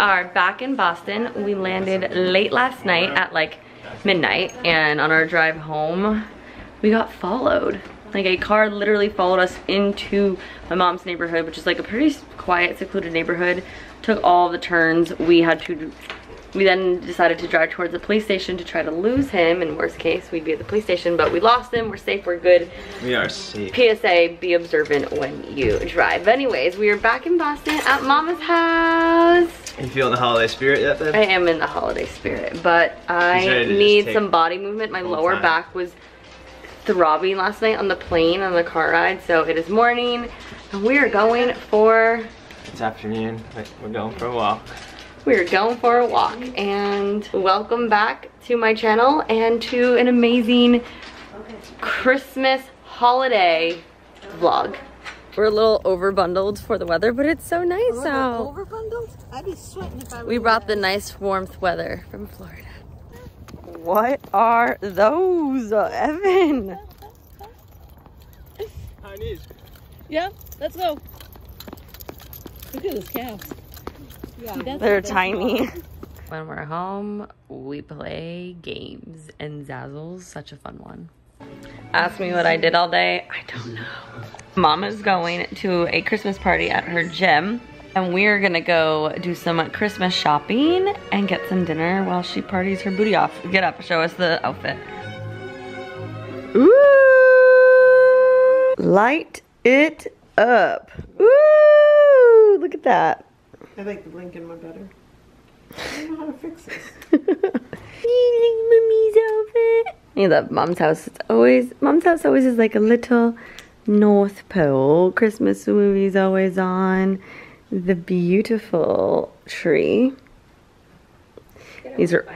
are back in Boston. We landed late last night at like midnight and on our drive home, we got followed. Like a car literally followed us into my mom's neighborhood, which is like a pretty quiet, secluded neighborhood. Took all the turns. We had to we then decided to drive towards the police station to try to lose him. In worst case, we'd be at the police station, but we lost him. We're safe, we're good. We are safe. PSA, be observant when you drive. But anyways, we are back in Boston at Mama's house. You feeling the holiday spirit yet, babe? I am in the holiday spirit, but I need some body movement. My lower time. back was throbbing last night on the plane, on the car ride. So it is morning, and we are going for It's afternoon. We're going for a walk. we're going for a walk and welcome back to my channel and to an amazing Christmas holiday vlog. We're a little over bundled for the weather, but it's so nice out. Over bundled? I'd be sweating if I We brought the nice warmth weather from Florida. What are those, uh, Evan? Yeah, let's go. Look at those calves. Yeah, They're tiny. When we're home, we play games, and Zazzle's such a fun one. Ask me what I did all day. I don't know. Mom is going to a Christmas party at her gym, and we're gonna go do some Christmas shopping and get some dinner while she parties her booty off. Get up, show us the outfit. Ooh! Light it up. Ooh! Look at that. I like the Lincoln one better. I don't know how to fix this. Mommy's outfit. You love mom's house. It's always mom's house always is like a little North Pole. Christmas movies always on. The beautiful tree. These are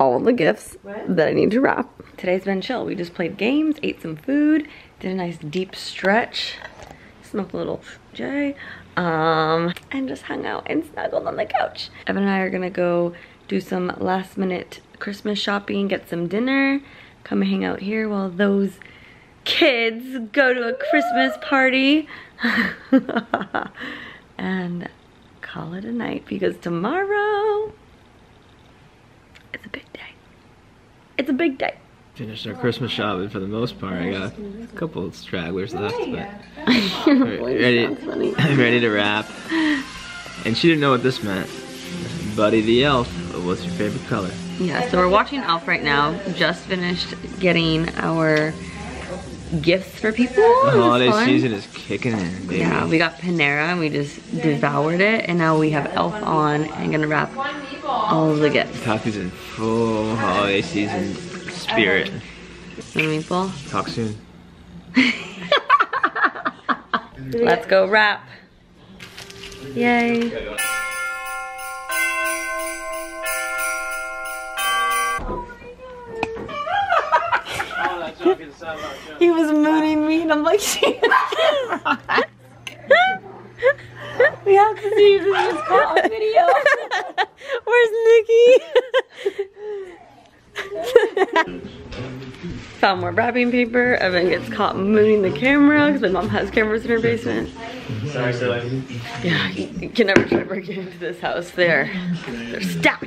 all the gifts that I need to wrap. Today's been chill. We just played games, ate some food, did a nice deep stretch, smoked a little J, um, and just hung out and snuggled on the couch. Evan and I are gonna go do some last minute Christmas shopping, get some dinner, come hang out here while those kids go to a Christmas party. and call it a night because tomorrow it's a big day. It's a big day. Finished our Christmas shopping for the most part. I got a couple of stragglers left, but ready, I'm ready to wrap. And she didn't know what this meant. Buddy the Elf, what's your favorite color? Yeah, so we're watching Elf right now. Just finished getting our gifts for people. The holiday season is kicking in, baby. Yeah, we got Panera and we just devoured it, and now we have Elf on and gonna wrap all of the gifts. Coffee's in full holiday season spirit. You know what I mean, Talk soon. Let's go wrap. Yay. He was mooning me and I'm like, we have to see if this is caught on video. Where's Nikki? Found more wrapping paper. Evan gets caught mooning the camera because my mom has cameras in her basement. Sorry, silly. Yeah, you, you can never try to break into this house. They're, they're stacked.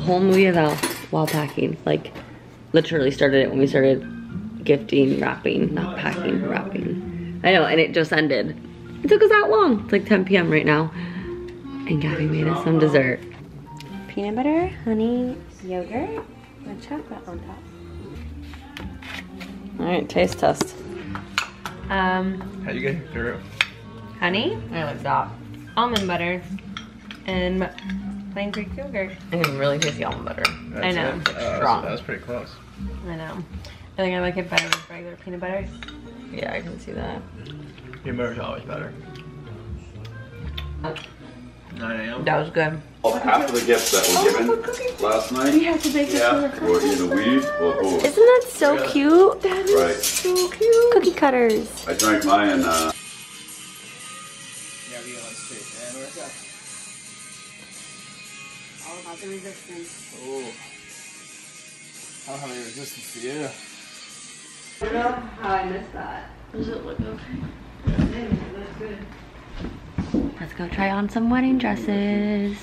Whole movie of Elf while packing. Like, literally started it when we started gifting, wrapping, not packing, wrapping. I know, and it just ended. It took us that long. It's like 10 p.m. right now. And Gabby made us some dessert. Peanut butter, honey, yogurt, and chocolate on top. All right, taste test. Um, How you getting through? honey, I like that. almond butter, and plain Greek yogurt. I can really taste the almond butter. I know. It. Oh, that, was, Strong. that was pretty close. I know. I think I like it better with regular peanut butter. Yeah, I can see that. Peanut butter's always better. 9 a.m. That was good. Half of the gifts that were given last night. We have to make yeah, were either weed or booze. Isn't that so cute? That is Right. so cute. Cookie cutters. I drank mine. Uh, Oh, All about the resistance. Oh. I don't have any resistance for you. How I missed that. Does it look okay? Let's go try on some wedding dresses.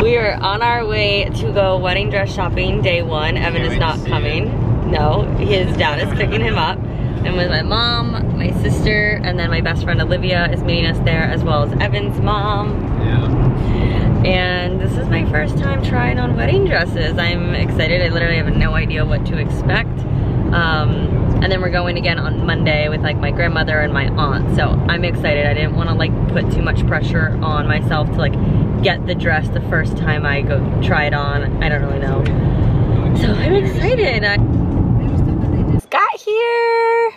We are on our way to go wedding dress shopping day one. Evan is not to see coming. No, his dad is picking him up. And with my mom, my sister, and then my best friend Olivia is meeting us there as well as Evan's mom. Yeah. And this is my first time trying on wedding dresses. I'm excited. I literally have no idea what to expect. Um, and then we're going again on Monday with like my grandmother and my aunt. So I'm excited. I didn't want to like put too much pressure on myself to like get the dress the first time I go try it on. I don't really know. So I'm excited. I got here.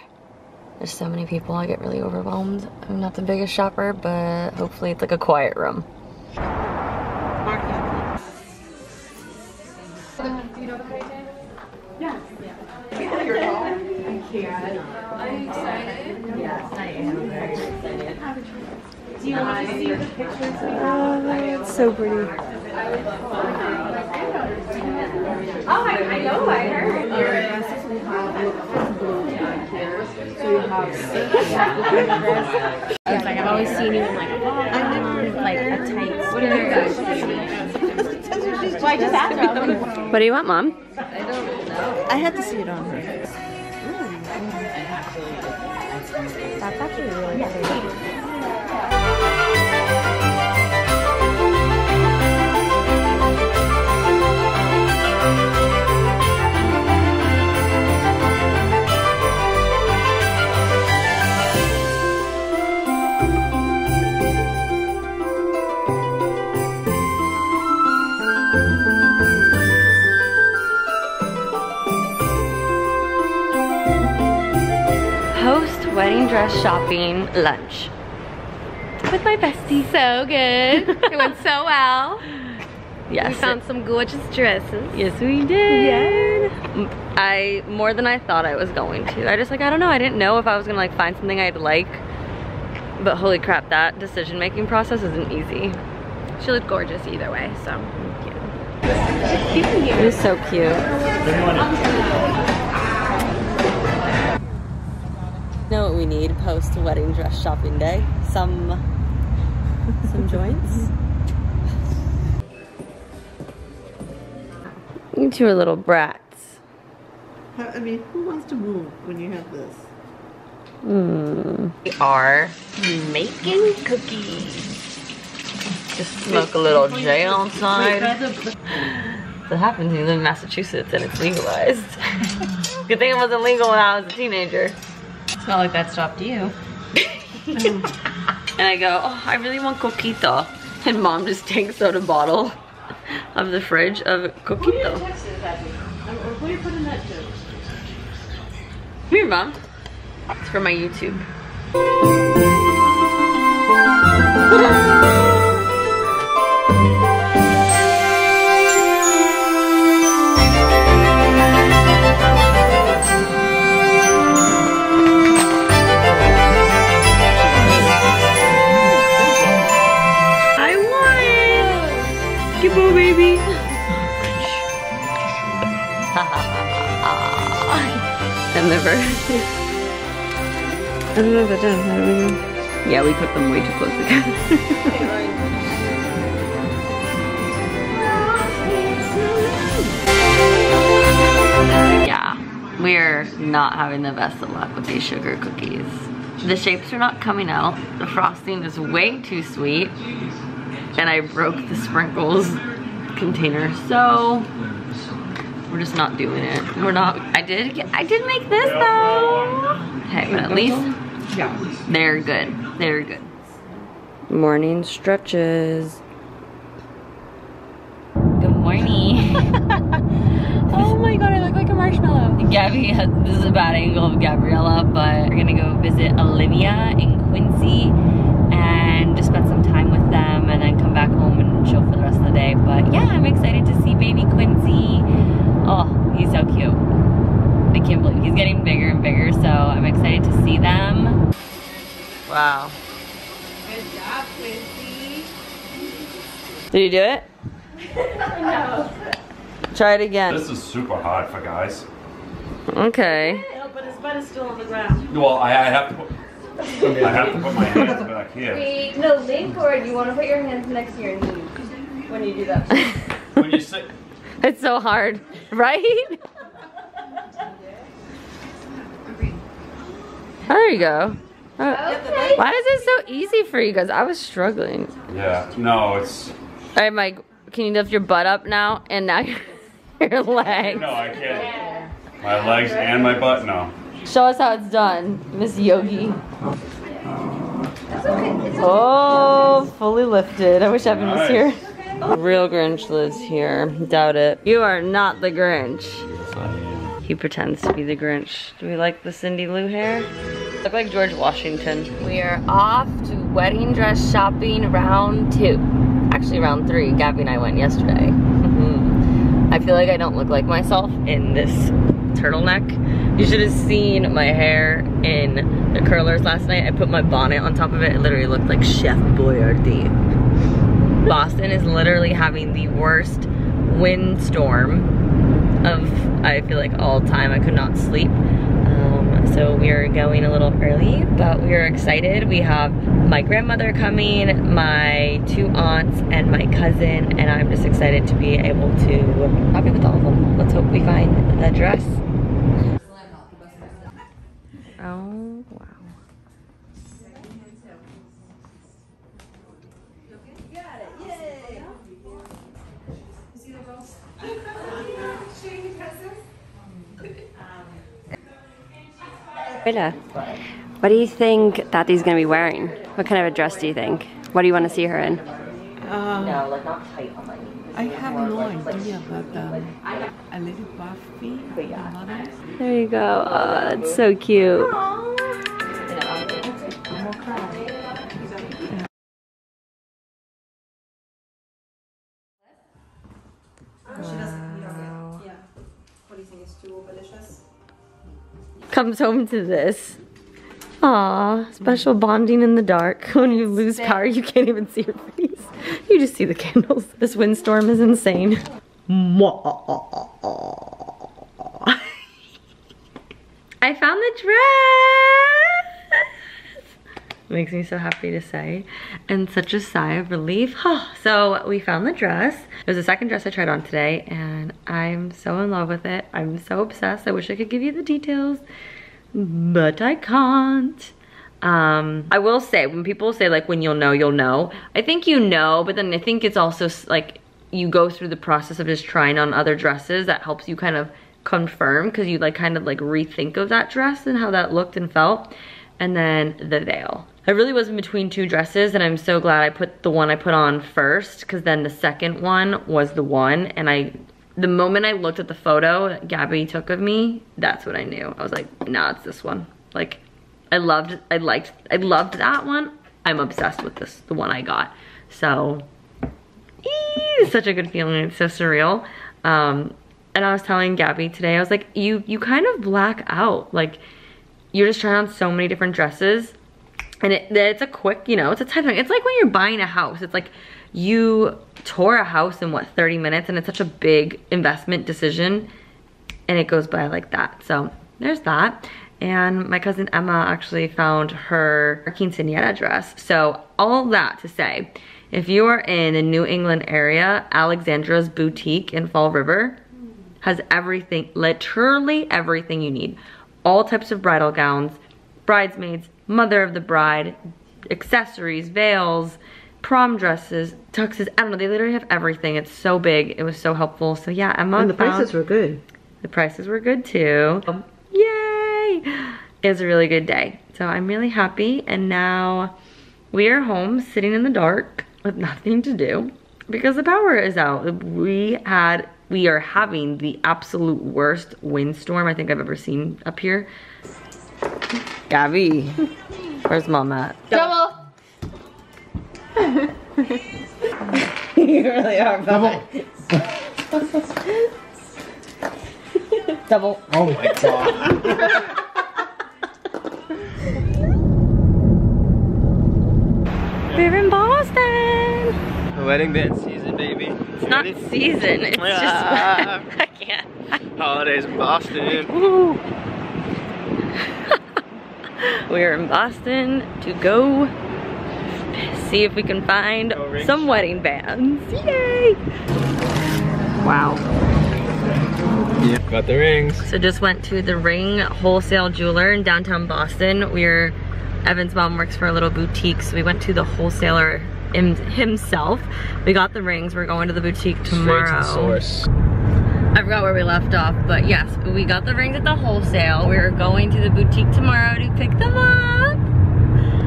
There's so many people, I get really overwhelmed. I'm not the biggest shopper, but hopefully it's like a quiet room. You want to see the pictures? Oh, it's so pretty. Oh, I, I know, I heard. Your dresses have blue. So you have It's like I've always seen you in like a I've never like a tight. What are? Well, I just asked her. What do you want, Mom? I had to see it on her. That's actually really pretty. Dress shopping lunch with my bestie. So good. it went so well. Yes. We found some gorgeous dresses. Yes, we did. I more than I thought I was going to. I just like I don't know. I didn't know if I was gonna like find something I'd like. But holy crap, that decision making process isn't easy. She looked gorgeous either way, so. Thank you. It was so cute. Know what we need post wedding dress shopping day? Some some joints. You two are little brats. I mean, who wants to move when you have this? Hmm. We are making cookies. Just smoke a little J outside. That happens you live in Massachusetts and it's legalized. Good thing it wasn't legal when I was a teenager. It's not like that stopped you. And I go, oh, I really want coquito. And mom just takes out a bottle of the fridge of coquito. Where are you putting that to? Here, mom. It's for my YouTube. never. I don't know if that done. How do we go? Yeah, we put them way too close together. yeah, we're not having the best of luck with these sugar cookies. The shapes are not coming out. The frosting is way too sweet. And I broke the sprinkles container. So We're just not doing it. We're not, I did, get, I did make this though. Hey, but at least they're good. They're good. Morning stretches. Good morning. Oh my god, I look like a marshmallow. Gabby, this is a bad angle of Gabriella, but we're gonna go visit Olivia in Quincy and just spend some time with them and then come back home and chill for the rest of the day. But yeah, I'm excited to see baby Quincy. Oh, he's so cute. I can't believe he's getting bigger and bigger, so I'm excited to see them. Wow. Good job, Quincy. Did you do it? no. Try it again. This is super hard for guys. Okay. No, but his butt is still on the ground. Well, I, I have to put. I have to put my hands back here. Wait, no, lean forward. You want to put your hands next to your knees when you do that. When you sit, It's so hard, right? There you go. Uh, okay. Why is it so easy for you guys? I was struggling. yeah, no, it's. All right, Mike, can you lift your butt up now? And now your, your legs. No, I can't. My legs and my butt, no. Show us how it's done, Miss Yogi. It's okay. It's Oh, fully lifted. I wish Evan was Nice. Here. Real Grinch lives here. Doubt it. You are not the Grinch. Yes, I am. He pretends to be the Grinch. Do we like the Cindy Lou hair? Look like George Washington. We are off to wedding dress shopping round two. Actually round three. Gabby and I went yesterday. Mm-hmm. I feel like I don't look like myself in this turtleneck. You should have seen my hair in the curlers last night. I put my bonnet on top of it. It literally looked like Chef Boyardee. Boston is literally having the worst windstorm of I feel like all time. I could not sleep. Um, so we are going a little early, but we are excited. We have my grandmother coming, my two aunts, and my cousin, and I'm just excited to be able to I'll with all of them. Let's hope we find the dress. Rilla, what do you think Tati's gonna be wearing? What kind of a dress do you think? What do you want to see her in? No, like not tight on my. I have no idea, but um, a little puffy. Yeah. There you go. Oh, that's so cute. Comes home to this. Aw, special bonding in the dark. When you lose power, you can't even see your face. You just see the candles. This windstorm is insane. I found the dress! Makes me so happy to say. And such a sigh of relief. so we found the dress. It was the second dress I tried on today and I'm so in love with it. I'm so obsessed. I wish I could give you the details, but I can't. Um, I will say, when people say like, when you'll know, you'll know. I think you know, but then I think it's also like, you go through the process of just trying on other dresses that helps you kind of confirm because you like kind of like rethink of that dress and how that looked and felt. And then the veil. I really was in between two dresses and I'm so glad I put the one I put on first because then the second one was the one and I, the moment I looked at the photo Gabby took of me, that's what I knew. I was like, nah, it's this one. Like, I loved, I liked, I loved that one. I'm obsessed with this, the one I got. So, it's such a good feeling. It's so surreal. Um, and I was telling Gabby today, I was like, you, you kind of black out. Like, you're just trying on so many different dresses. And it, it's a quick, you know, it's a time thing. It's like when you're buying a house. It's like you tore a house in what, 30 minutes and it's such a big investment decision and it goes by like that. So there's that. And my cousin Emma actually found her quinceanera dress. So all that to say, if you are in the New England area, Alexandra's Boutique in Fall River has everything, literally everything you need. All types of bridal gowns, bridesmaids, mother of the bride, accessories, veils, prom dresses, tuxes. I don't know. They literally have everything. It's so big. It was so helpful. So yeah, Emma And the found- prices were good. the prices were good too. Um, Yay! It was a really good day. So I'm really happy. And now we are home sitting in the dark with nothing to do because the power is out. We had, we are having the absolute worst windstorm I think I've ever seen up here. Gabby, where's mom at? Double. you really are, Double. Double. Oh my god. We're in Boston. the wedding band season, baby. It's not season. It's Yeah. just I can't. Holidays in Boston. Woo. We're in Boston to go see if we can find some wedding bands. Yay! Wow. Yeah. Got the rings. So just went to the Ring Wholesale Jeweler in downtown Boston. We're Evan's mom works for a little boutique, so we went to the wholesaler himself. We got the rings. We're going to the boutique tomorrow. Straight to the source. I forgot where we left off, but yes, we got the rings at the wholesale. We're going to the boutique tomorrow to pick them up.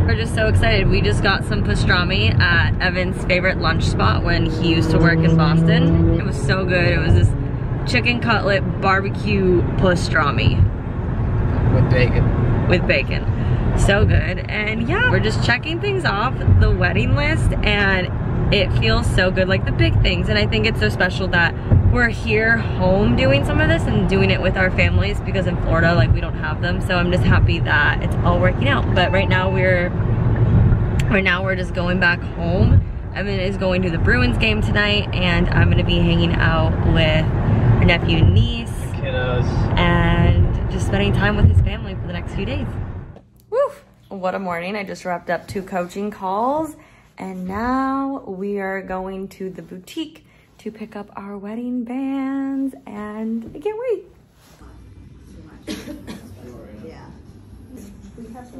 We're just so excited. We just got some pastrami at Evan's favorite lunch spot when he used to work in Boston. It was so good. It was this chicken cutlet barbecue pastrami With bacon. with bacon. So good. And yeah, we're just checking things off the wedding list and it feels so good, like the big things. And I think it's so special that we're here home doing some of this and doing it with our families because in Florida, like we don't have them. So I'm just happy that it's all working out. But right now we're, right now we're just going back home. Evan is going to the Bruins game tonight and I'm gonna be hanging out with her nephew and niece Kiddos. and just spending time with his family for the next few days. Woo! What a morning. I just wrapped up two coaching calls and now we are going to the boutique to pick up our wedding bands and I can't wait.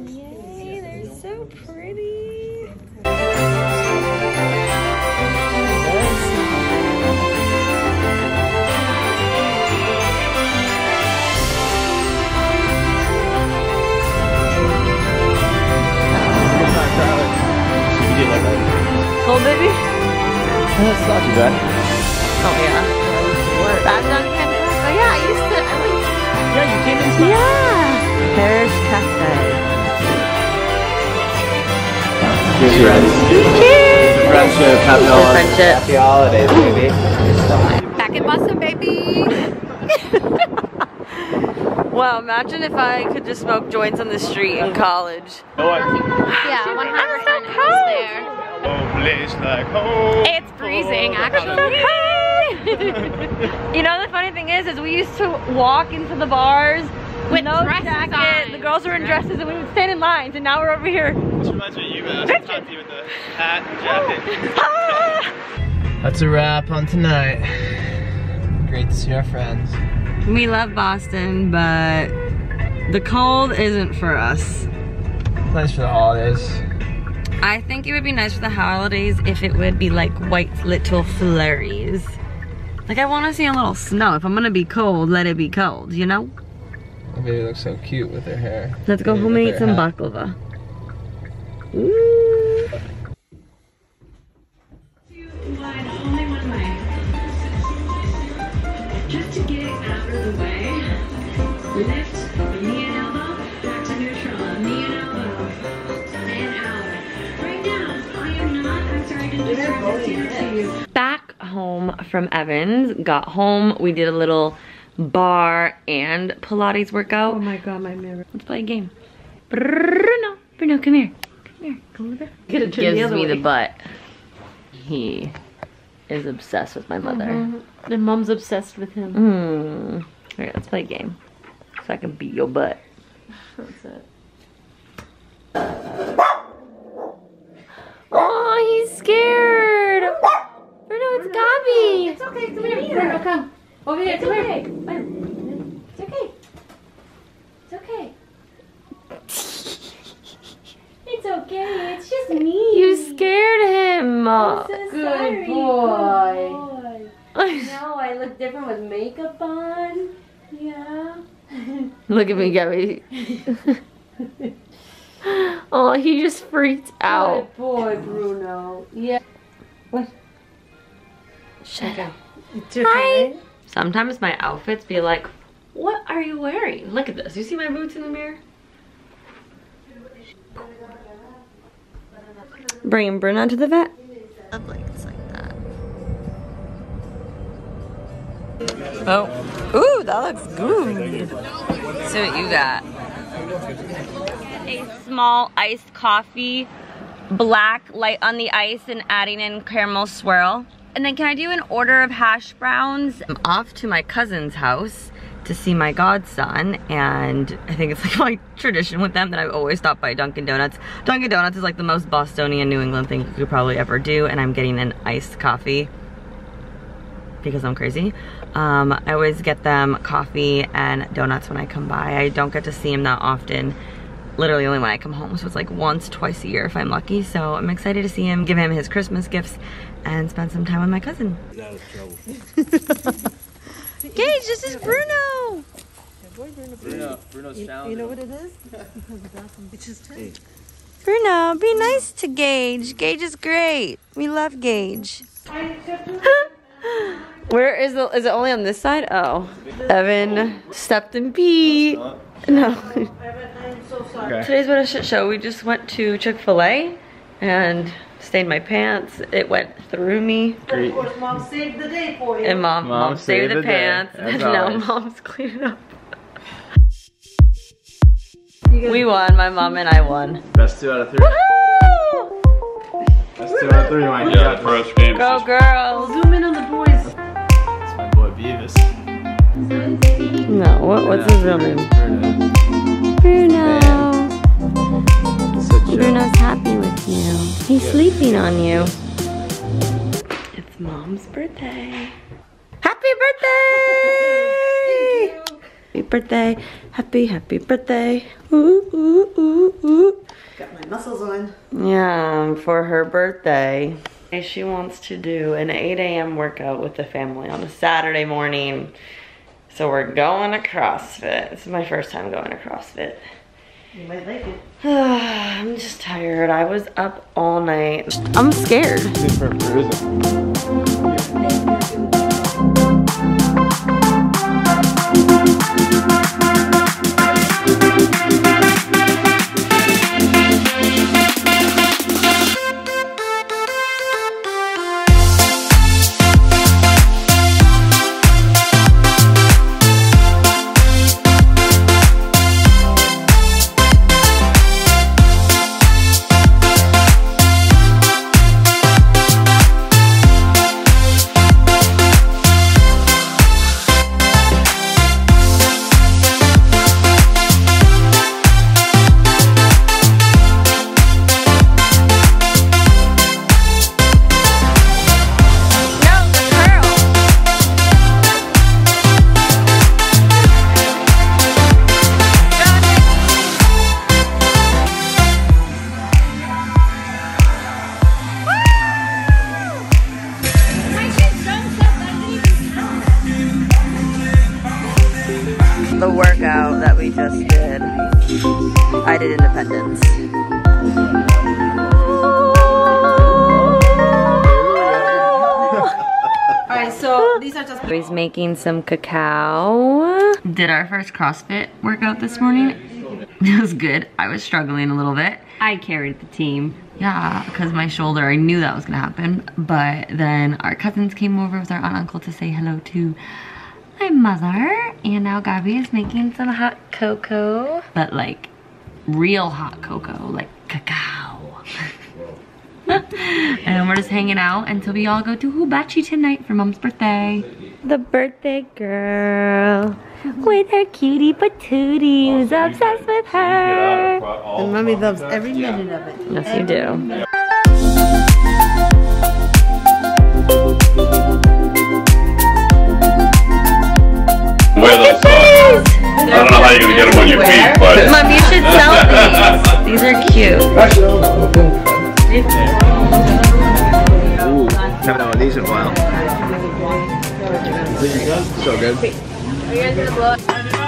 Yay, they're so pretty. You did. Oh, baby. That's not too bad. Oh, yeah. Back on campus. Oh, yeah, I used to. I went Yeah, you came in. Yeah. Parish Cafe. Cheers. Cheers. Friendship. Uh, Happy holidays. Friendship. Happy holidays, baby. Back in Boston, baby. Wow, imagine if I could just smoke joints on the street in college. Yeah, 100% it was there. Oh, place like home. It's freezing, oh. actually. you know the funny thing is, is we used to walk into the bars With no dresses jacket. on. The girls were in dresses, and we would stand in lines. And now we're over here. This reminds me of you, man. With the hat and jacket. Ah! That's a wrap on tonight. Great to see our friends. We love Boston, but the cold isn't for us. Nice for the holidays. I think it would be nice for the holidays if it would be like white little flurries. Like I want to see a little snow. If I'm gonna be cold, let it be cold, you know? Baby looks so cute with her hair. Let's go home and eat some hat. baklava. Ooh. Home from Evans, got home, we did a little bar and Pilates workout. Oh my god, my mirror. Let's play a game. Bruno, Bruno, come here. Come here, come over. Get it Gives me the butt. He is obsessed with my mother. And mom's obsessed with him. Hmm. All right, let's play a game. So I can beat your butt. That's it. Oh, he's scared. Bruno, it's Gabby. It's okay, come here. Bruno, come. Over here, come here. It's okay. It's okay. It's okay, it's just me. You scared him. up. Oh, good boy. No, I look different with makeup on. Yeah. Look at me, Gabby. oh, he just freaked out. Good boy, Bruno. Yeah. Shut up. Hi. Sometimes my outfits be like, what are you wearing? Look at this. You see my boots in the mirror? Bringing Bruno to the vet. It's like that. Oh. Ooh, that looks good. See what you got. A small iced coffee, black, light on the ice, and adding in caramel swirl. And then can I do an order of hash browns? I'm off to my cousin's house to see my godson and I think it's like my tradition with them that I always stop by Dunkin' Donuts. Dunkin' Donuts is like the most Bostonian New England thing you could probably ever do and I'm getting an iced coffee because I'm crazy. Um, I always get them coffee and donuts when I come by. I don't get to see him that often. Literally only when I come home, so it's like once, twice a year if I'm lucky. So I'm excited to see him, give him his Christmas gifts, and spend some time with my cousin. Gage, this is Bruno! Bruno, Bruno's found you know what it Bruno, be nice to Gage. Gage is great. We love Gage. Where is the, is it only on this side? Oh. Evan stepped in pee. No. Today's what a shit show. We just went to Chick-fil-A and stained my pants. It went through me. Great. Mom saved the day for you. And mom, mom, saved, the, day, pants. as And now mom's cleaning up. We won. My mom and I won. Best two out of three. Best two out of three, Mike. You Yeah, got the this. first game. Go girls. Zoom in on the boys. It's my boy Beavis. No, what, what's his real name? Bruno. Bruno. Such a- Bruno's happy with you. He's sleeping on you. It's mom's birthday. Happy birthday! Happy birthday. Happy, happy birthday. Ooh, ooh, ooh, ooh. Got my muscles on. Yeah, for her birthday. She wants to do an 8 a.m. workout with the family on a Saturday morning. So we're going to CrossFit. This is my first time going to CrossFit. You might like it. I'm just tired. I was up all night. I'm scared. Making some cacao. Did our first CrossFit workout this morning. It was good. I was struggling a little bit. I carried the team. Yeah, because my shoulder, I knew that was gonna happen. But then our cousins came over with our aunt and uncle to say hello to my mother. And now Gabby is making some hot cocoa. But like real hot cocoa, like cacao. and we're just hanging out until we all go to Hibachi tonight for mom's birthday. The birthday girl with her cutie patootie who's oh, obsessed with her. And mommy loves every minute of it. Yes, you do. Wear those socks. I don't know how you're gonna get them on your feet, but Mom, you should sell these. These are cute. So good. Are you guys blow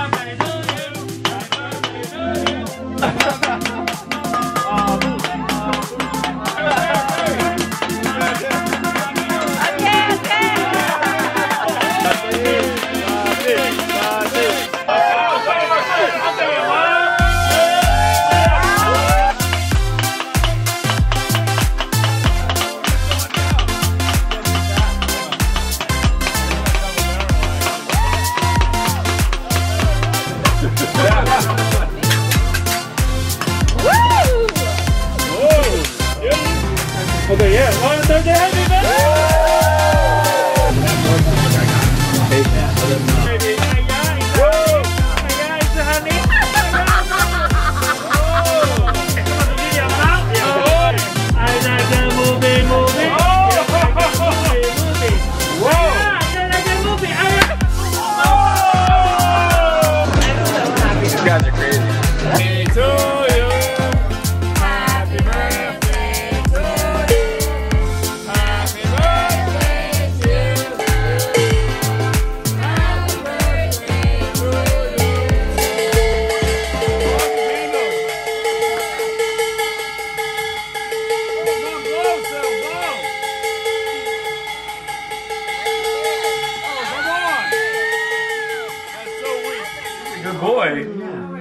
Good boy.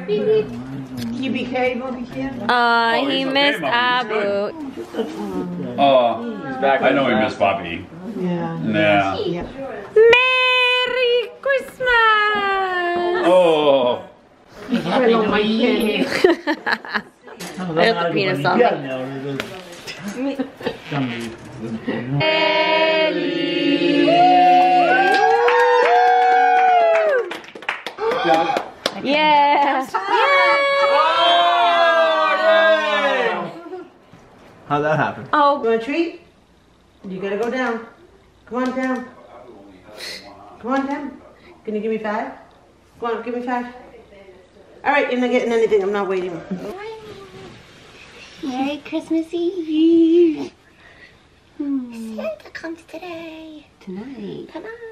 You behave over here? Uh, Oh, he okay, missed Mom, Abu. Oh, he's back I know he missed Bobby. Yeah. Yeah. Merry Christmas! Oh. I got the penis on me. Yeah. How'd that happen? Oh, You want a treat? You gotta go down. Come on down. Come on down. Can you give me five? Come on, give me five. All right, you're not getting anything. I'm not waiting. Merry Christmas Eve. Santa comes today. Tonight. Tonight.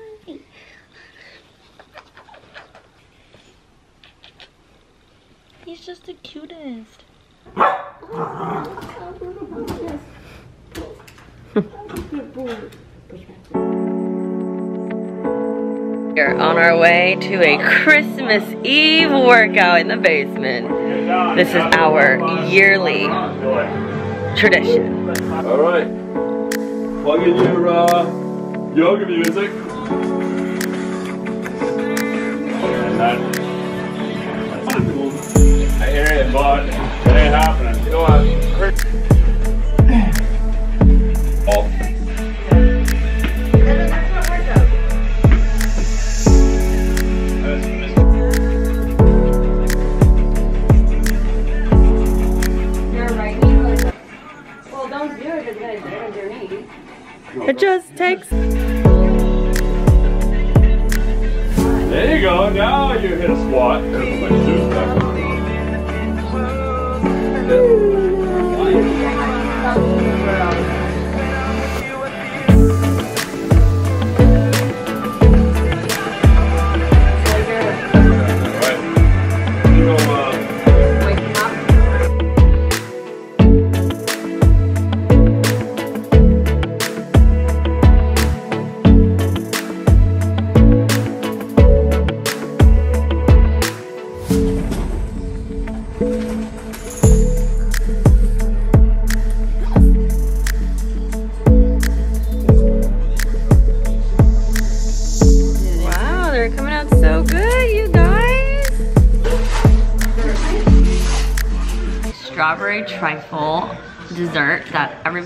He's just the cutest. We're on our way to a Christmas Eve workout in the basement. This is our yearly tradition. All right. Plug in your uh, yoga music. That. It, but it ain't happening. Go on. Oh.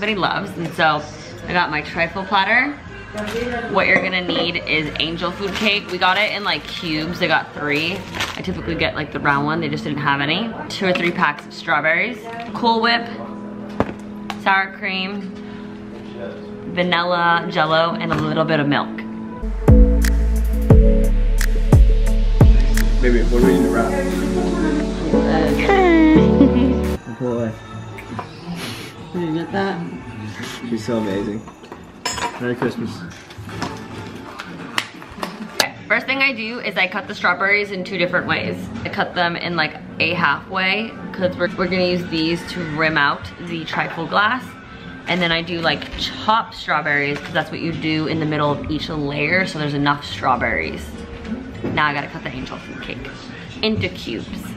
Everybody loves. And so I got my trifle platter. What you're gonna need is angel food cake. We got it in like cubes. They got three. I typically get like the round one. They just didn't have any. Two or three packs of strawberries. Cool Whip, sour cream, vanilla jello, and a little bit of milk. Maybe what do we need to wrap? Pull away. Did you get that? She's so amazing. Merry Christmas. First thing I do is I cut the strawberries in two different ways. I cut them in like a halfway because we're, we're gonna use these to rim out the trifle glass. And then I do like chopped strawberries because that's what you do in the middle of each layer so there's enough strawberries. Now I gotta cut the angel food cake into cubes.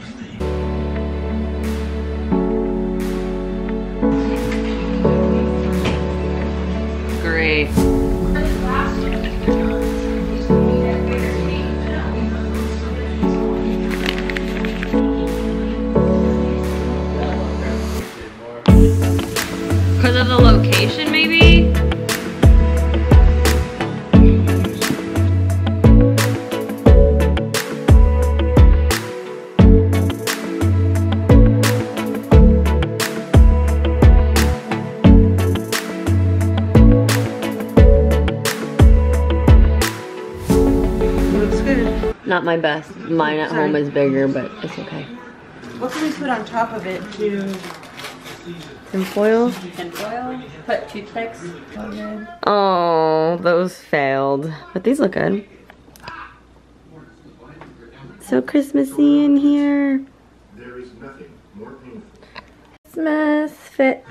Great. Not my best. Mine at home is bigger, but it's okay. What can we put on top of it to? Some foil? And foil. Put toothpicks. Oh, those failed. But these look good. So Christmassy in here. There is nothing more painful. Christmas fit.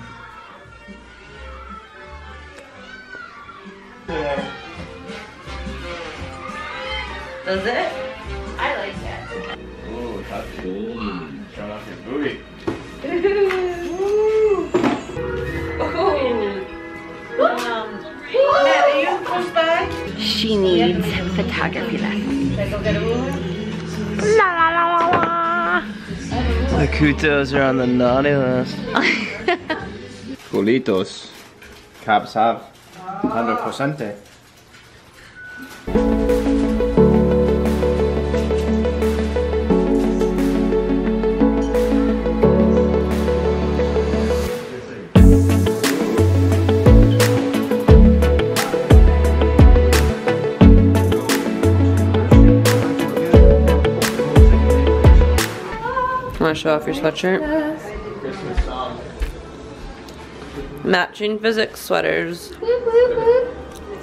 Does it? She needs photography lessons. Should I go get a ruler? La la la la la. The Coutos are on the naughty list. Bolitos. Cabs have. 100%. Show off your sweatshirt? Matching physics sweaters.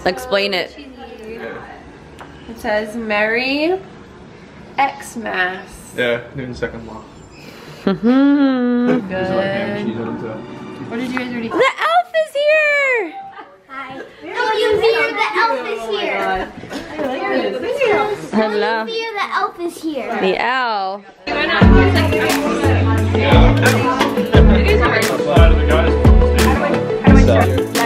Explain it. It says Merry Xmas. Yeah, Newton's second mm-hmm. law. Good. What did you guys already? elf is here! Hi. Don't you fear the elf is here. Oh Hello. Don't you fear the elf is here. The owl. I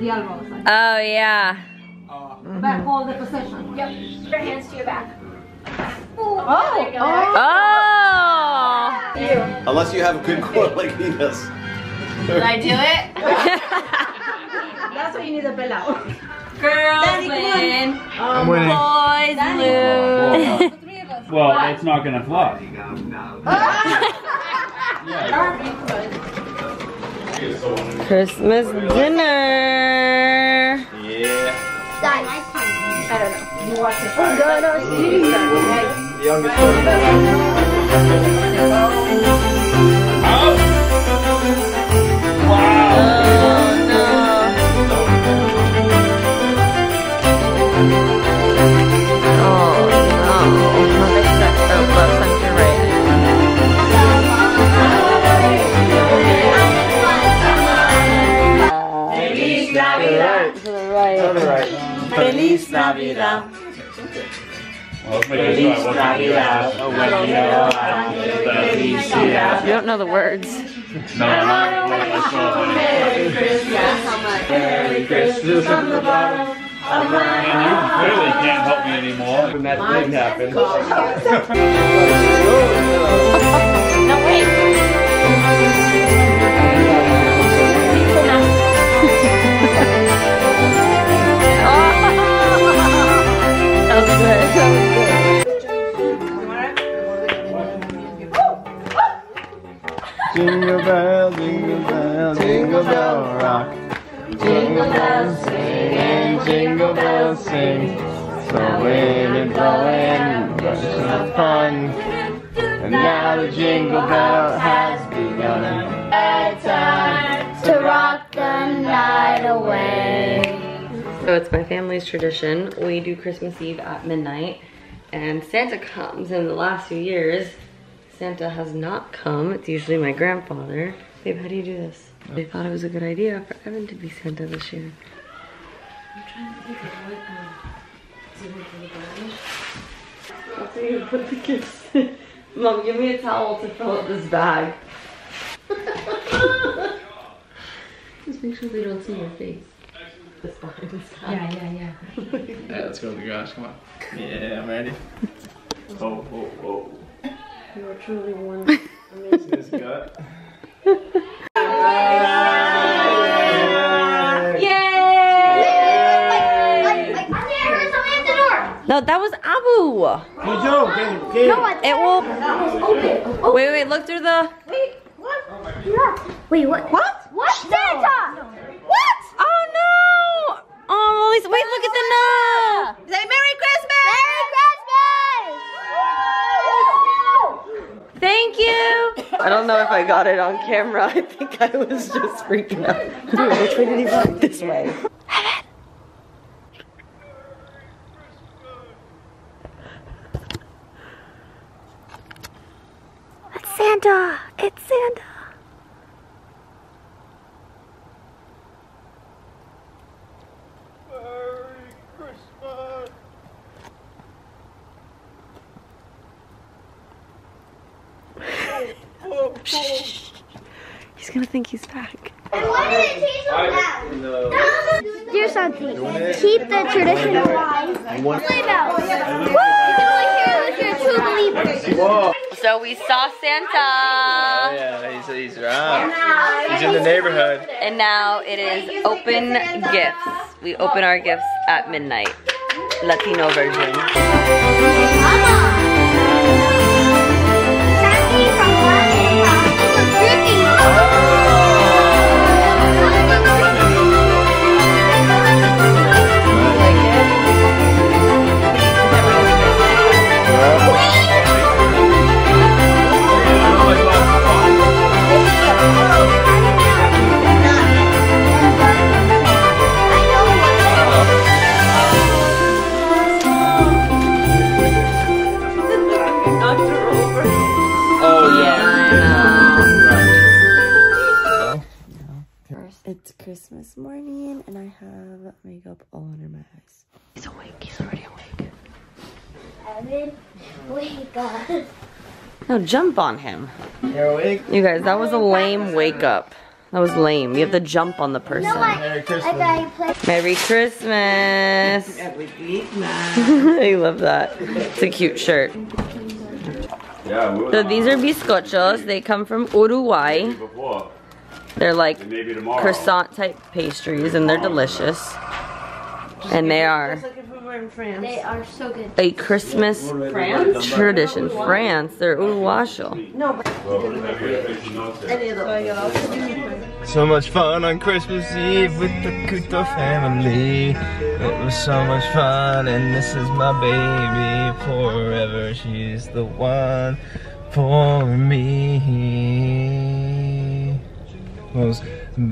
the elbows. Like, Oh, yeah. Uh, back hold the position. Yep. Put your hands to your back. Oh, Oh. oh. Unless you have a good core like he does. Did I do it? That's what you need to fill out. Girls Daddy, win. I'm winning. Boys lose. The three of us. Well, it's not gonna fly. Christmas dinner. Yeah. Oh. Guys. I don't know. You watch this. The youngest one. That we see us. You don't know the words. No, no, no. Let's go. Merry Christmas from the bottom. And you clearly can't help me anymore. When that thing happens. No, wait. Jingle bell, jingle bell, jingle bell rock. Jingle bells sing and jingle bells sing. Snowing and blowing, bunch of fun. And now the jingle bell has begun. It's time to rock the night away. So it's my family's tradition. We do Christmas Eve at midnight and Santa comes. In the last few years, Santa has not come. It's usually my grandfather. Babe, how do you do this? They thought it was a good idea for Evan to be Santa this year. I'm trying to think of what, um, is it for the garnish? That's where you put the gifts. Mom, give me a towel to fill up this bag. Just make sure they don't see your face. This behind this guy. Yeah, yeah, yeah. Yeah, let's go to the garage. Come on. Yeah, I'm ready. Oh, oh, oh. You are truly one See this gut? No, that was Abu. Good job, get, get. It will. Wait, wait, look through the. Wait, what? Yeah. Wait, what? What? What? Santa! What? Oh no! Oh, wait, wait, look at the note. Say Merry Christmas! Merry Christmas! Thank you. I don't know if I got it on camera. I think I was just freaking out. Which way did he go? This way. Santa! It's Santa! It's Santa! He's gonna think he's back. Why did it taste so bad? Do something. Keep the tradition alive. Sleigh bells. You can only hear it if you're a true believer. So we saw Santa, Yeah, he's, he's around. He's in the neighborhood. and now it is open gifts. We open our gifts at midnight. Latino version. Now jump on him. You're awake? You guys, that was a lame wake up. That was lame. You have to jump on the person. Merry I Christmas. thought. Merry Christmas. I love that. It's a cute shirt. Yeah, So these are bizcochos. They come from Uruguay. They're like croissant type pastries and they're delicious. And they are Just like if we were in France. They are so good. a Christmas tradition. France, they're Uruguayo. No, but Well, maybe I fix the notes there. any of those. So much fun on Christmas Eve with the Couto family. It was so much fun, and this is my baby forever. She's the one for me. Most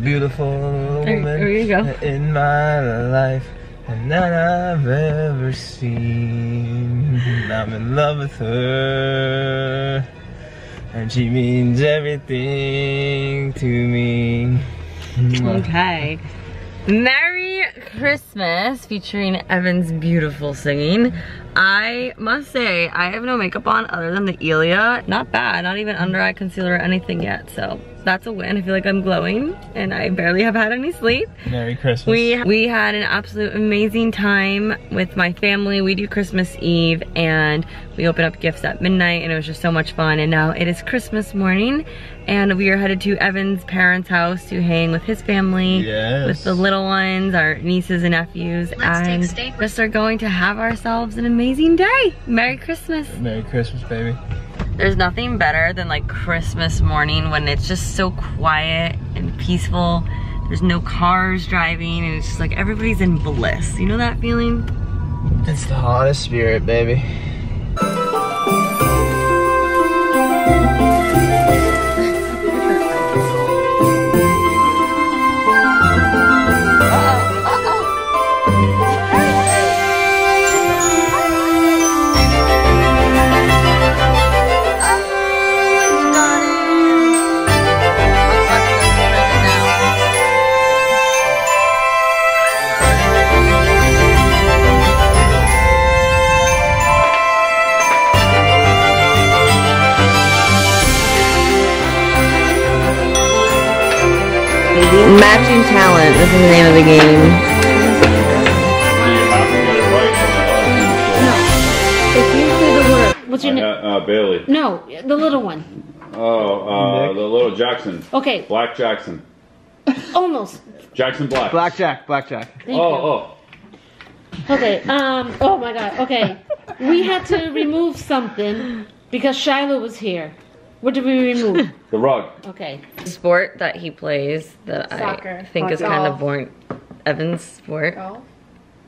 beautiful There- woman there you go. in my life. And that I've ever seen. I'm in love with her. And she means everything to me. Okay. Merry Christmas featuring Evan's beautiful singing. I must say, I have no makeup on other than the Ilia. Not bad, not even under eye concealer or anything yet. So that's a win. I feel like I'm glowing and I barely have had any sleep. Merry Christmas. We we had an absolute amazing time with my family. We do Christmas Eve and we open up gifts at midnight and it was just so much fun. And now it is Christmas morning and we are headed to Evan's parents' house to hang with his family. Yes. With the little ones, our nieces and nephews. and just are going to have ourselves an amazing day. Merry Christmas. Merry Christmas, baby. There's nothing better than like Christmas morning when it's just so quiet and peaceful. There's no cars driving and it's just like everybody's in bliss. You know that feeling? It's the hottest spirit, baby. Matching talent, this is the name of the game. If you say the word, what's your name? uh, Bailey. No, the little one. Oh, uh, the little Jackson. Okay, Black Jackson. almost. Jackson Black. Blackjack, blackjack. Thank Oh, you. oh. Okay, um, oh my god, okay. We had to remove something because Shiloh was here. What did we remove? The rug. Okay. Sport that he plays that Soccer. I think is kind of boring. Evan's sport. Golf.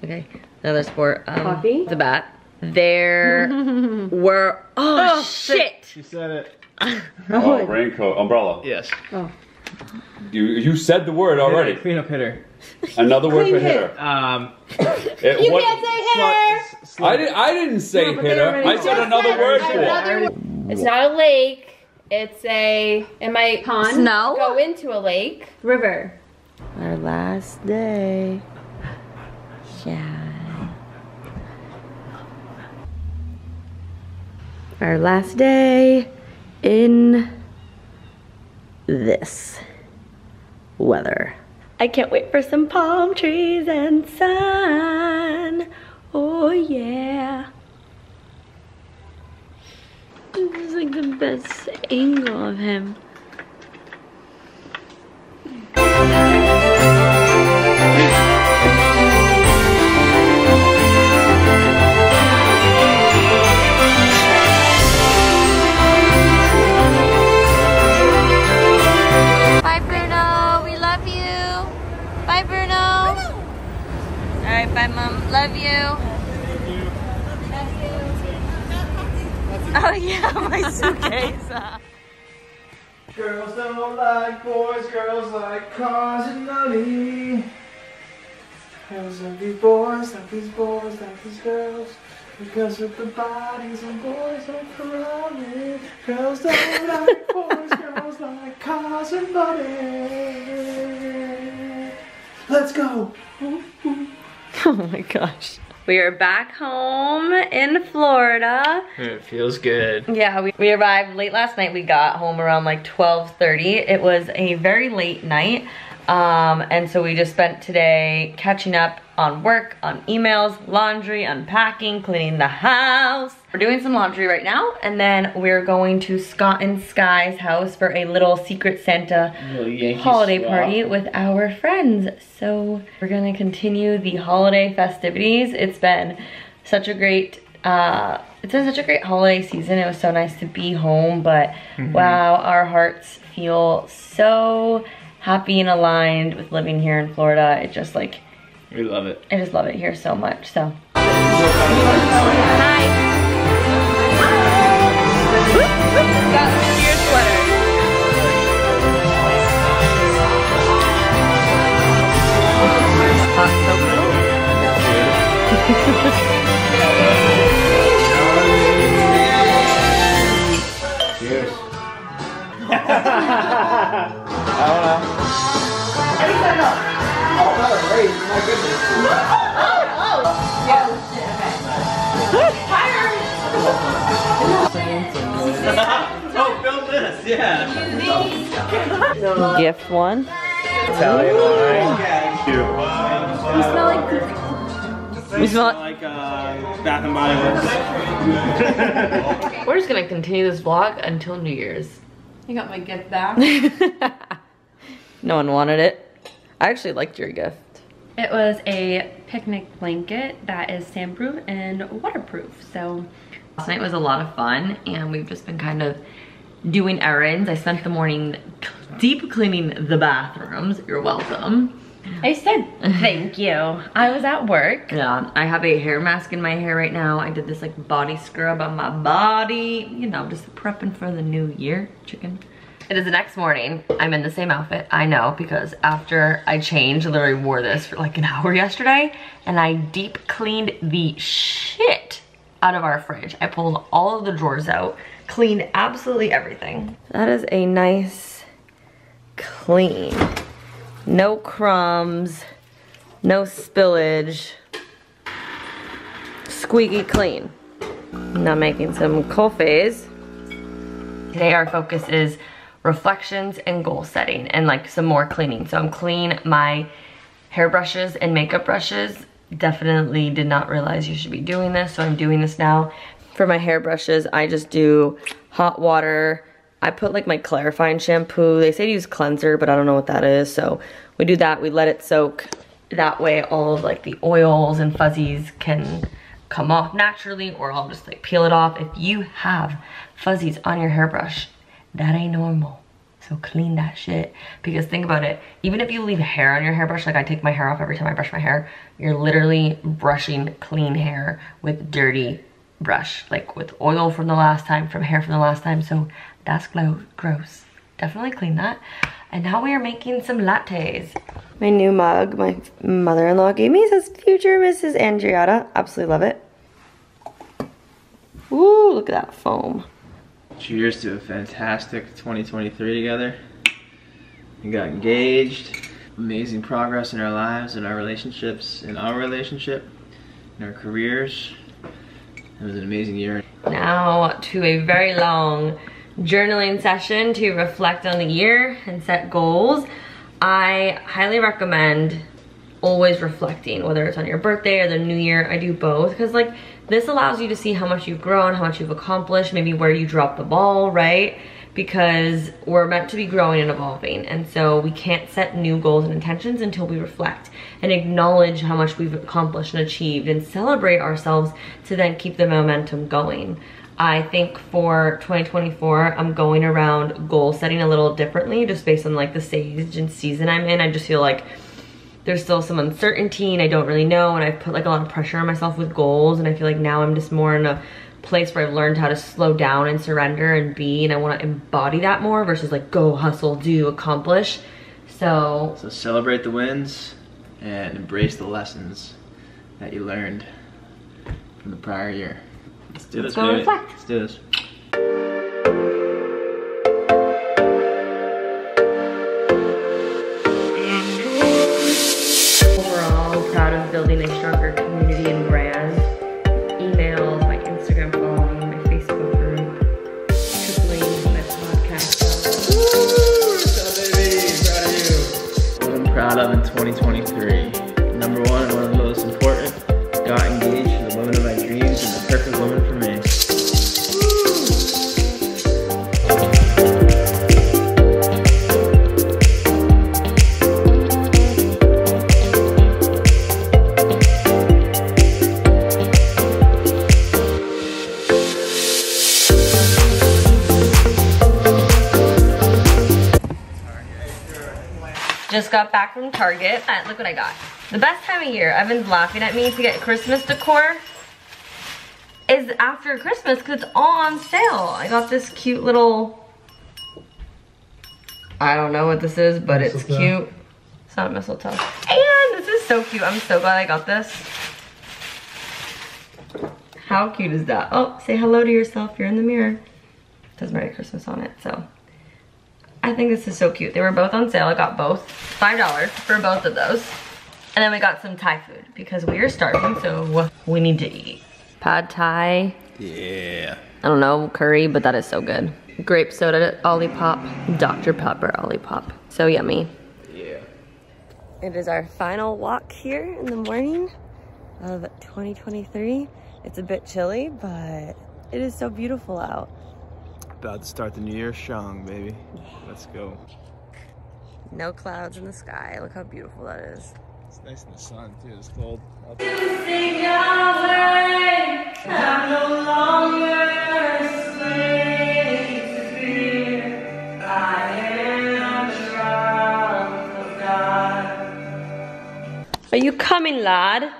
Okay. Another sport. Um, Hockey? The bat. There were, oh, shit. She said it. Oh, raincoat. Umbrella. Yes. Oh. You you said the word already. Clean up hitter. Another word for hitter. Um, It- You what- can't say hitter! I, did, I didn't say hitter. I said another word for it. It's not a lake. It's a. It might Pond? Snow? go into a lake. River. Our last day. Yeah. Our last day in this weather. I can't wait for some palm trees and sun. Oh yeah. This is like the best angle of him. Bye, Bruno. We love you. Bye, Bruno. All right, bye, mom. Love you. Oh yeah, my suitcase. Uh. Girls don't like boys, girls like cars and money. Girls like these boys, like these boys, like these girls. Because of the bodies and boys are Ferrari. Girls don't like boys, girls like cars and money. Let's go. Oh my gosh. We are back home in Florida. It feels good. Yeah, we, we arrived late last night. We got home around like 12.30. It was a very late night. Um, and so we just spent today catching up on work, on emails, laundry, unpacking, cleaning the house. We're doing some laundry right now, and then we're going to Scott and Sky's house for a little Secret Santa holiday party with our friends. So we're gonna continue the holiday festivities. It's been such a great uh, it's been such a great holiday season. It was so nice to be home, but Mhm. wow, our hearts feel so happy and aligned with living here in Florida. It just like, We love it. I just love it here so much, so. Cheers. Oh, not a race, my goodness. Oh, oh. Yeah. Okay. oh, film this, yeah. Gift one. Italian wine. You smell like We smell like uh, Bath and Body Works. We're just gonna continue this vlog until New Year's. I got my gift back. No one wanted it. I actually liked your gift. It was a picnic blanket that is sandproof and waterproof. So Last night was a lot of fun and we've just been kind of doing errands. I spent the morning deep cleaning the bathrooms. You're welcome. I said thank you. I was at work. Yeah, I have a hair mask in my hair right now. I did this like body scrub on my body. You know, just prepping for the new year, chicken. It is the next morning. I'm in the same outfit. I know because after I changed, I literally wore this for like an hour yesterday and I deep cleaned the shit out of our fridge. I pulled all of the drawers out, cleaned absolutely everything. That is a nice clean. No crumbs, no spillage. Squeaky clean. Now making some coffees. Today our focus is reflections and goal setting and like some more cleaning. So I'm clean my hairbrushes and makeup brushes. Definitely did not realize you should be doing this, so I'm doing this now. For my hairbrushes, I just do hot water. I put like my clarifying shampoo. They say to use cleanser, but I don't know what that is. So we do that, we let it soak. That way all of like the oils and fuzzies can come off naturally or I'll just like peel it off. If you have fuzzies on your hairbrush, that ain't normal. So clean that shit. Because think about it, even if you leave hair on your hairbrush, like I take my hair off every time I brush my hair, you're literally brushing clean hair with dirty brush. Like with oil from the last time, from hair from the last time. So that's gross. Definitely clean that. And now we are making some lattes. My new mug, my mother-in-law gave me, says Future Mrs. Andriata. Absolutely love it. Ooh, look at that foam. Cheers to a fantastic 2023 together. We got engaged. Amazing progress in our lives, in our relationships, in our relationship, in our careers. It was an amazing year. Now to a very long journaling session to reflect on the year and set goals. I highly recommend always reflecting, whether it's on your birthday or the new year. I do both because like this allows you to see how much you've grown, how much you've accomplished, maybe where you dropped the ball, right? Because we're meant to be growing and evolving. And so we can't set new goals and intentions until we reflect and acknowledge how much we've accomplished and achieved and celebrate ourselves to then keep the momentum going. I think for 2024, I'm going around goal setting a little differently just based on like the stage and season I'm in. I just feel like there's still some uncertainty and I don't really know and I've put like a lot of pressure on myself with goals and I feel like now I'm just more in a place where I've learned how to slow down and surrender and be and I want to embody that more versus like go hustle do accomplish so So celebrate the wins and embrace the lessons that you learned from the prior year. Let's do Let's this, go reflect. Let's do this. overall proud of building a stronger 2020. Back from Target. Look what I got. The best time of year, Evan's laughing at me to get Christmas decor is after Christmas because it's all on sale. I got this cute little, I don't know what this is, but it's cute. It's not mistletoe. And this is so cute. I'm so glad I got this. How cute is that? Oh, say hello to yourself. You're in the mirror. It says Merry Christmas on it, so. I think this is so cute. They were both on sale. I got both. $5 for both of those. And then we got some Thai food because we are starving, so we need to eat. Pad Thai. Yeah. I don't know, curry, but that is so good. Grape soda Olipop, Dr. Pepper Olipop. So yummy. Yeah. It is our final walk here in the morning of 2023. It's a bit chilly, but it is so beautiful out. About to start the new year strong, baby. Let's go. No clouds in the sky. Look how beautiful that is. It's nice in the sun too. It's cold. Are you coming, lad?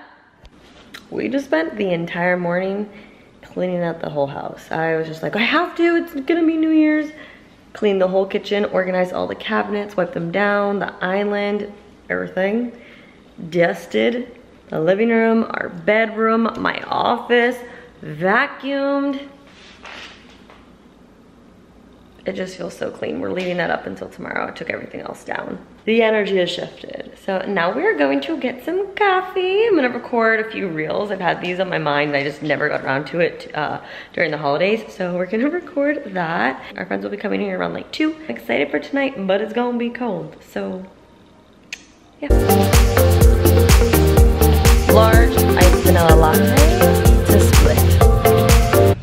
We just spent the entire morning cleaning out the whole house. I was just like, I have to, it's gonna be New Year's. Clean the whole kitchen, organize all the cabinets, wipe them down, the island, everything. Dusted the living room, our bedroom, my office, vacuumed. It just feels so clean. We're leaving that up until tomorrow. I took everything else down. The energy has shifted. So now we're going to get some coffee. I'm gonna record a few reels. I've had these on my mind and I just never got around to it uh, during the holidays. So we're gonna record that. Our friends will be coming here around like two. I'm excited for tonight, but it's gonna be cold. So, yeah. Large iced vanilla latte to split.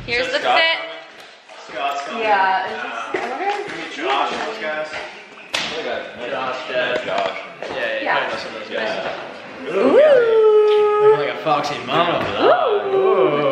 Here's the fit. Scott's coming. Yeah. Josh, those guys. Josh, Dad, Josh. Yeah, yeah, Yeah. yeah. some of those guys. Ooh. Looking like a foxy mama. Ooh.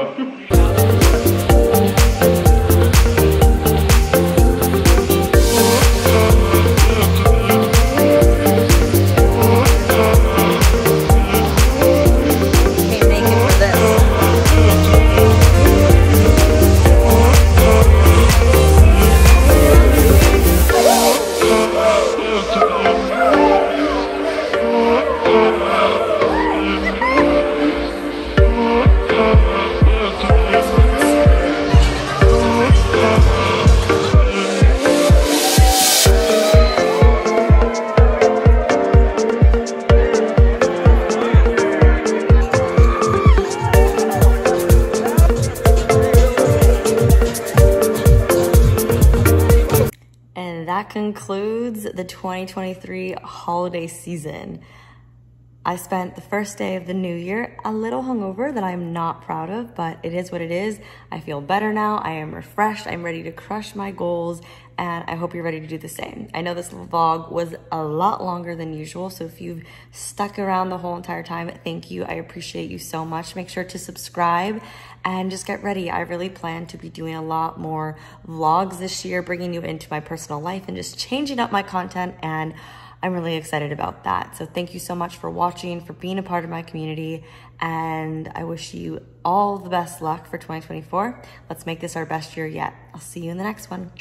I spent the first day of the new year a little hungover that I'm not proud of, but it is what it is. I feel better now. I am refreshed. I'm ready to crush my goals, and I hope you're ready to do the same. I know this vlog was a lot longer than usual, so if you've stuck around the whole entire time, thank you. I appreciate you so much. Make sure to subscribe and just get ready. I really plan to be doing a lot more vlogs this year, bringing you into my personal life and just changing up my content and I'm really excited about that. So thank you so much for watching, for being a part of my community, and I wish you all the best luck for 2024. Let's make this our best year yet. I'll see you in the next one.